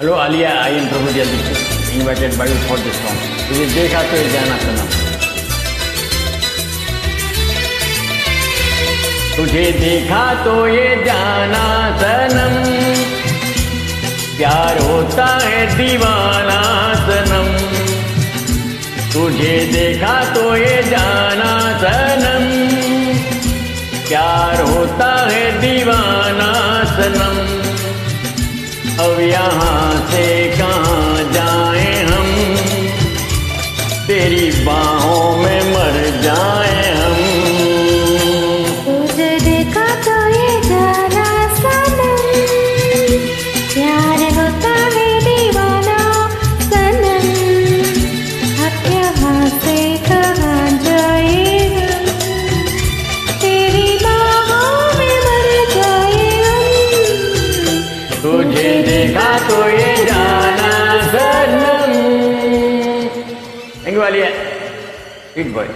I am Prabhu Dixit, invited by you for this song. तुझे देखा तो जाना सुना तुझे देखा तो ये जाना सनम। प्यार होता है दीवाना सनम। तुझे देखा तो ये जाना सनम। प्यार होता है दीवाना अब यहाँ से कहाँ जाए हम? तेरी thank you Walia good boy